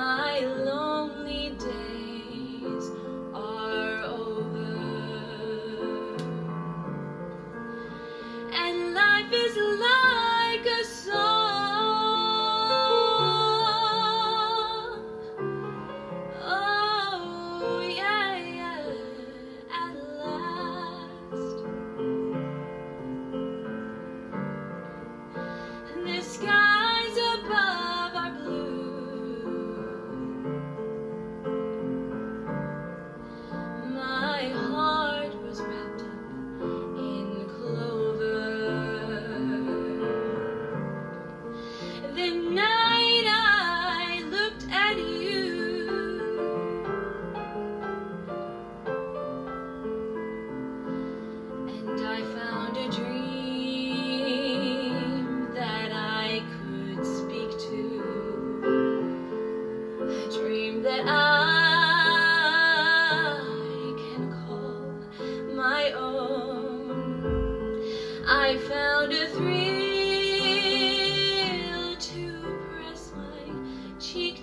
am I alone? The I looked at you, and I found a dream that I could speak to, a dream that I. I found a thrill.